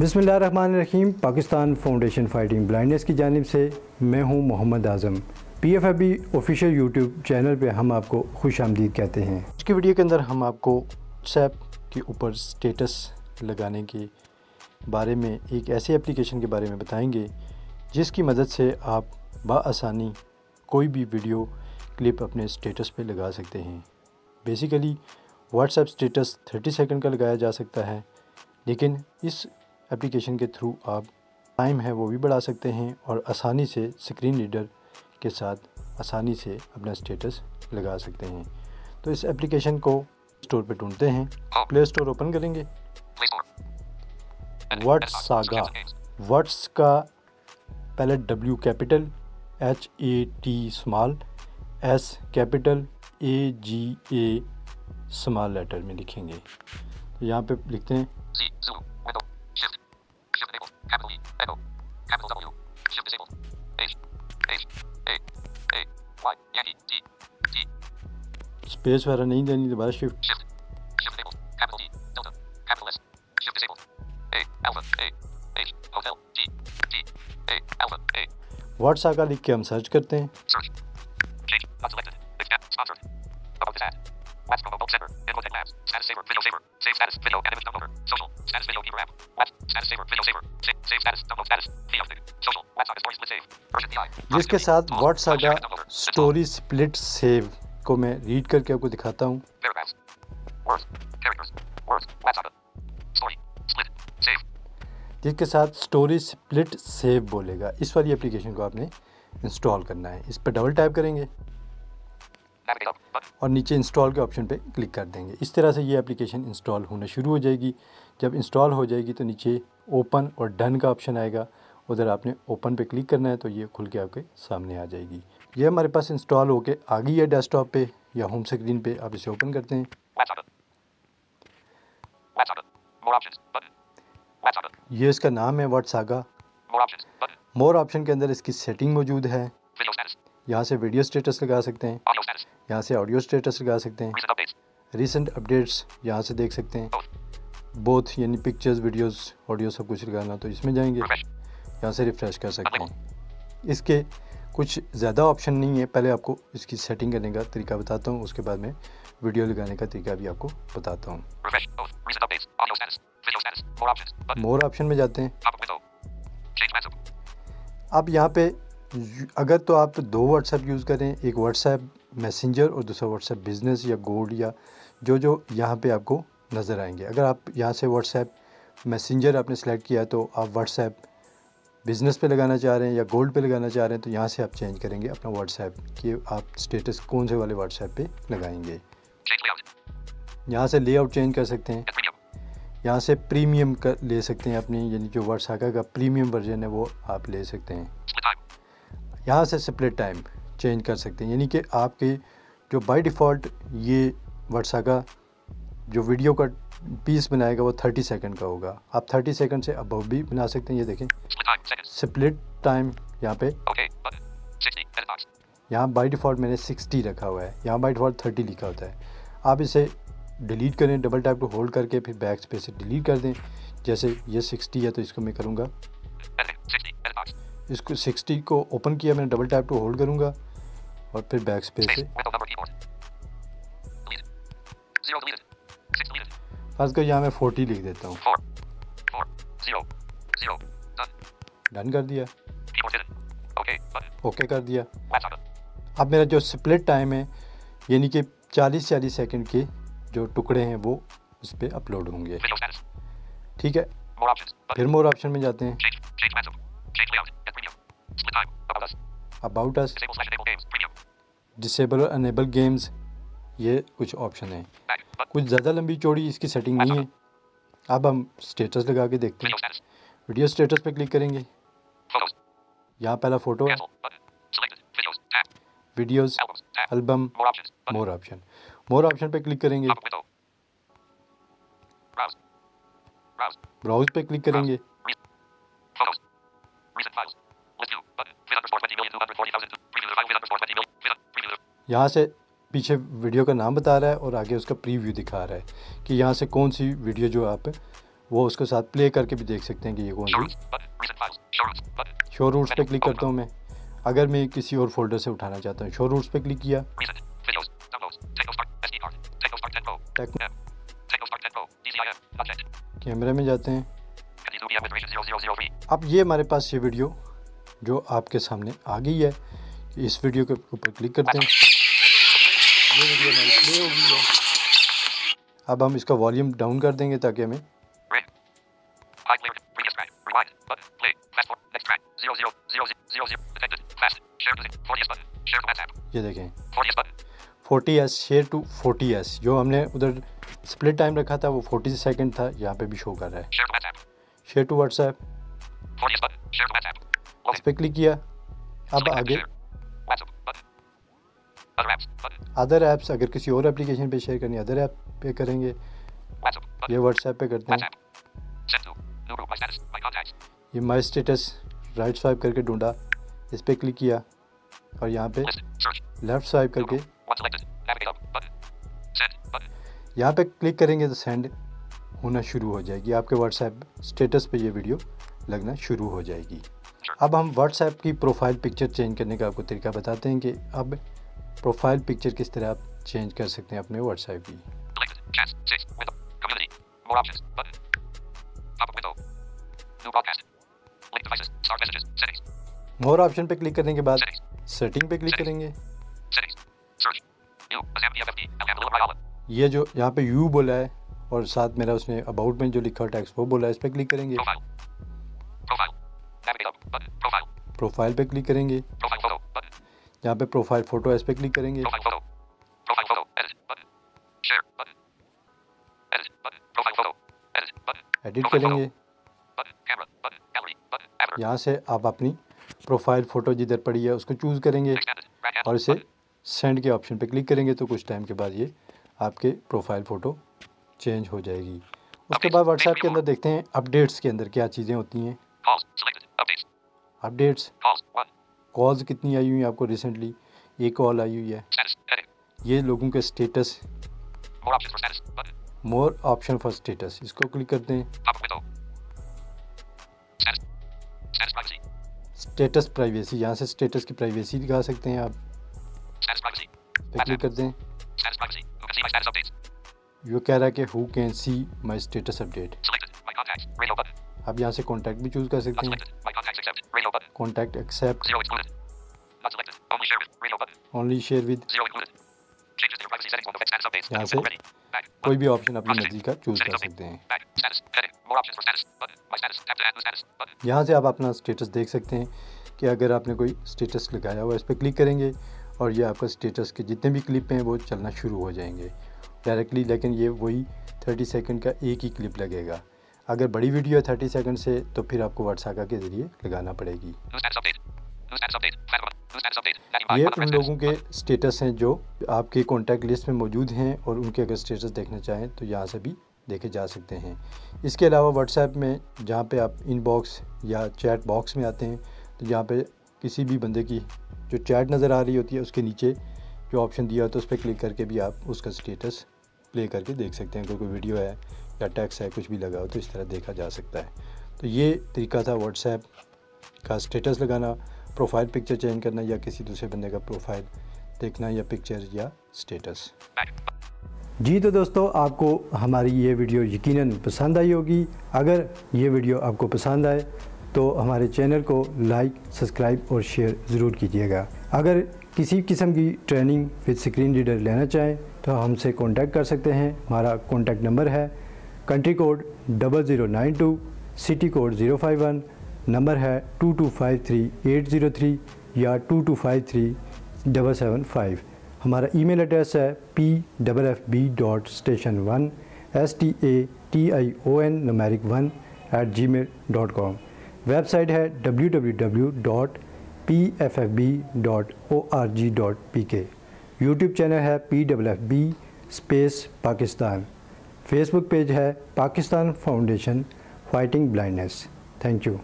बिसमीम Pakistan foundation fighting blindness की जानब से मैं हूँ Mohammad Azam. P F B official YouTube channel पे हम आपको खुश आमदीद कहते हैं। आज की वीडियो के अंदर हम आपको व्हाट्सएप के ऊपर स्टेटस लगाने के बारे में एक ऐसी एप्लीकेशन के बारे में बताएँगे, जिसकी मदद से आप बसानी कोई भी वीडियो क्लिप अपने स्टेटस पे लगा सकते हैं। बेसिकली व्हाट्सएप स्टेटस 30 सेकंड का लगाया जा सकता है लेकिन इस एप्लीकेशन के थ्रू आप टाइम है वो भी बढ़ा सकते हैं और आसानी से स्क्रीन रीडर के साथ आसानी से अपना स्टेटस लगा सकते हैं। तो इस एप्लीकेशन को स्टोर पे ढूंढते हैं। प्ले स्टोर ओपन करेंगे। वर्ड्स सागा वर्ड्स का पहले W capital H A T small S capital A G A small letter में लिखेंगे। तो यहाँ पे लिखते हैं। स्पेस वगैरह नहीं देनी दोबारा शिफ्ट व्हाट्स आगा लिख के हम सर्च करते हैं। जिसके साथ WhatsAga story split save को मैं रीड करके आपको दिखाता हूँ। जिसके साथ स्टोरेज स्प्लिट सेव बोलेगा। इस वाली एप्लीकेशन को आपने इंस्टॉल करना है। इस पर डबल टाइप करेंगे। और नीचे इंस्टॉल के ऑप्शन पे क्लिक कर देंगे। इस तरह से ये एप्लीकेशन इंस्टॉल होना शुरू हो जाएगी। जब इंस्टॉल हो जाएगी तो नीचे ओपन और डन का ऑप्शन आएगा। उधर आपने ओपन पे क्लिक करना है तो ये खुल के आपके सामने आ जाएगी। ये हमारे पास इंस्टॉल होके आ गई है डेस्कटॉप पे या होम स्क्रीन पे। आप इसे ओपन करते हैं। ये इसका नाम है व्हाट्सागा मोर ऑप्शन के अंदर इसकी सेटिंग मौजूद है। यहाँ से वीडियो स्टेटस लगा सकते हैं। यहाँ से ऑडियो स्टेटस लगा सकते हैं। रिसेंट अपडेट्स यहाँ से देख सकते हैं। बोथ यानी पिक्चर्स वीडियोस ऑडियो सब कुछ लगाना तो इसमें जाएँगे। यहाँ से रिफ़्रेश कर सकते हैं। इसके कुछ ज़्यादा ऑप्शन नहीं है। पहले आपको इसकी सेटिंग करने का तरीका बताता हूँ। उसके बाद में वीडियो लगाने का तरीका भी आपको बताता हूँ। मोर ऑप्शन में जाते हैं। अब यहाँ पे अगर तो आप दो व्हाट्सएप यूज़ करें एक व्हाट्सएप मैसेंजर और दूसरा व्हाट्सएप बिज़नेस या गोल्ड या जो जो यहाँ पे आपको नज़र आएँगे। अगर आप यहाँ से व्हाट्सएप मैसेंजर आपने सेलेक्ट किया तो आप व्हाट्सएप बिज़नेस पे लगाना चाह रहे हैं या गोल्ड पे लगाना चाह रहे हैं तो यहाँ से आप चेंज करेंगे अपना व्हाट्सएप कि आप स्टेटस कौन से वाले व्हाट्सएप पे लगाएँगे। यहाँ से लेआउट चेंज कर सकते हैं। यहाँ से प्रीमियम कर ले सकते हैं अपनी, यानी जो व्हाट्सएप का प्रीमियम वर्जन है वो आप ले सकते हैं। यहाँ से स्प्लिट टाइम चेंज कर सकते हैं, यानी कि आपके जो बाय डिफ़ॉल्ट ये व्हाट्सएप जो वीडियो का पीस बनाएगा वो थर्टी सेकंड का होगा। आप थर्टी सेकंड से अब भी बना सकते हैं, ये देखें। स्प्लिट टाइम यहाँ पे। यहाँ बाई डिफ़ॉल्ट मैंने सिक्सटी रखा हुआ है, यहाँ बाई डिफ़ॉल्ट थर्टी लिखा होता है। आप इसे डिलीट करें डबल टाइप को होल्ड करके फिर बैक स्पेस से डिलीट कर दें। जैसे ये सिक्सटी है तो इसको मैं करूँगा। इसको सिक्सटी को ओपन किया, मैंने डबल टाइप टू होल्ड करूँगा और फिर बैक स्पेस से। फ़र्ज़ कर यहाँ मैं फोर्टी लिख देता हूँ। डन कर दिया। ओके कर दिया। अब मेरा जो स्प्लिट टाइम है, यानी कि 40-40 सेकंड के जो टुकड़े हैं वो उस पर अपलोड होंगे। ठीक है? फिर मोर ऑप्शन में जाते हैं। अबाउट अस डिसेबल और अनेबल गेम्स ये कुछ ऑप्शन हैं। कुछ ज़्यादा लंबी चौड़ी इसकी सेटिंग नहीं है। अब हम स्टेटस लगा के देखते हैं। वीडियो स्टेटस पे क्लिक करेंगे। यहाँ पहला फ़ोटो है। Videos album more option more option पे क्लिक करेंगे। ब्राउज पे क्लिक करेंगे। यहाँ से पीछे वीडियो का नाम बता रहा है और आगे उसका प्रीव्यू दिखा रहा है कि यहाँ से कौन सी वीडियो जो आप वो उसके साथ प्ले करके भी देख सकते हैं कि ये कौन सी शो रूट्स पे क्लिक करता हूँ मैं। अगर मैं किसी और फोल्डर से उठाना चाहता हूँ शो रूट्स पे क्लिक किया। कैमरे में जाते हैं। अब ये हमारे पास ये वीडियो जो आपके सामने आ गई है इस वीडियो के ऊपर क्लिक करते हैं। ये वीडियो हमारी प्ले हो गई है। अब हम इसका वॉल्यूम डाउन कर देंगे ताकि हमें ये देखें। Forty S share to forty S. जो हमने उधर स्प्लिट टाइम रखा था वो फोर्टी सेकेंड था यहाँ पे भी शो कर रहा है। शेयर टू व्हाट्सएप इस पर क्लिक किया। अब आगे। अदर ऐप्स अगर किसी और एप्लीकेशन पे शेयर करनी अदर ऐप पे करेंगे। ये व्हाट्सएप पे करते हैं। ये माई स्टेटस राइट स्वाइप करके ढूंढा। इस पर क्लिक किया। और यहाँ पे लेफ़्ट स्वाइप करके। यहाँ पे क्लिक करेंगे तो सेंड होना शुरू हो जाएगी। आपके व्हाट्सएप स्टेटस पे ये वीडियो लगना शुरू हो जाएगी। अब हम व्हाट्सएप की प्रोफ़ाइल पिक्चर चेंज करने का आपको तरीका बताते हैं कि अब प्रोफ़ाइल पिक्चर किस तरह आप चेंज कर सकते हैं अपने व्हाट्सएप की। मोर ऑप्शन पे क्लिक करने के बाद सेटिंग पे क्लिक करेंगे। ये जो यहाँ पे यू बोला है और साथ मेरा उसने अबाउट में जो लिखा टैक्स वो बोला है इस पर क्लिक करेंगे। प्रोफ़ाइल पे क्लिक करेंगे। यहाँ पे प्रोफ़ाइल फ़ोटो इस पर क्लिक करेंगे। एडिट करेंगे। यहाँ से आप अपनी प्रोफ़ाइल फ़ोटो जिधर पड़ी है उसको चूज़ करेंगे। और इसे सेंड के ऑप्शन पे क्लिक करेंगे तो कुछ टाइम के बाद ये आपके प्रोफ़ाइल फ़ोटो चेंज हो जाएगी। उसके बाद व्हाट्सएप के अंदर देखते हैं अपडेट्स के अंदर क्या चीज़ें होती हैं। अपडेट्स कॉल्स कितनी आई हुई हैं आपको रिसेंटली एक कॉल आई हुई है। ये लोगों के status more option for status इसको क्लिक करते हैं। स्टेटस प्राइवेसी यहाँ से स्टेटस की प्राइवेसी दिखा सकते हैं आप। क्लिक करते हैं। ये कह रहा है कि who can see my status update आप यहाँ से कॉन्टैक्ट भी चूज़ कर सकते हैं। Contact except only share with यहाँ से कोई भी ऑप्शन अपनी मर्ज़ी का चूज़ कर सकते हैं। यहाँ से आप अपना स्टेटस देख सकते हैं कि अगर आपने कोई स्टेटस लगाया हुआ इस पर क्लिक करेंगे। और ये आपका स्टेटस के जितने भी क्लिप हैं वो चलना शुरू हो जाएँगे। डायरेक्टली लेकिन ये वही 30 सेकंड का एक ही क्लिप लगेगा। अगर बड़ी वीडियो है 30 सेकंड से तो फिर आपको व्हाट्सएप के ज़रिए लगाना पड़ेगी। ये उन लोगों के स्टेटस हैं जो आपके कॉन्टैक्ट लिस्ट में मौजूद हैं और उनके अगर स्टेटस देखना चाहें तो यहाँ से भी देखे जा सकते हैं। इसके अलावा व्हाट्सएप में जहाँ पे आप इनबॉक्स या चैट बॉक्स में आते हैं तो यहाँ पे किसी भी बंदे की जो चैट नज़र आ रही होती है उसके नीचे जो ऑप्शन दिया होता है उस पर क्लिक करके भी आप उसका स्टेटस प्ले करके देख सकते हैं। कोई कोई वीडियो है या टैक्स है, कुछ भी लगा हो तो इस तरह देखा जा सकता है। तो ये तरीका था व्हाट्सएप का स्टेटस लगाना प्रोफ़ाइल पिक्चर चेंज करना या किसी दूसरे बंदे का प्रोफ़ाइल देखना या पिक्चर या स्टेटस जी तो दोस्तों, आपको हमारी ये वीडियो यकीनन पसंद आई होगी। अगर ये वीडियो आपको पसंद आए तो हमारे चैनल को लाइक, सब्सक्राइब और शेयर ज़रूर कीजिएगा। अगर किसी किस्म की ट्रेनिंग विद स्क्रीन रीडर लेना चाहें तो हमसे कांटेक्ट कर सकते हैं। हमारा कॉन्टैक्ट नंबर है, country code double zero nine two, city code zero five one, number है two two five three eight zero three या two two five three double seven five. हमारा ईमेल एड्रेस है P double F B dot station one S T A T I O N numeric one at Gmail dot com website है www.pffb.org.pk YouTube channel है P B space Pakistan Facebook page है Pakistan Foundation Fighting Blindness thank you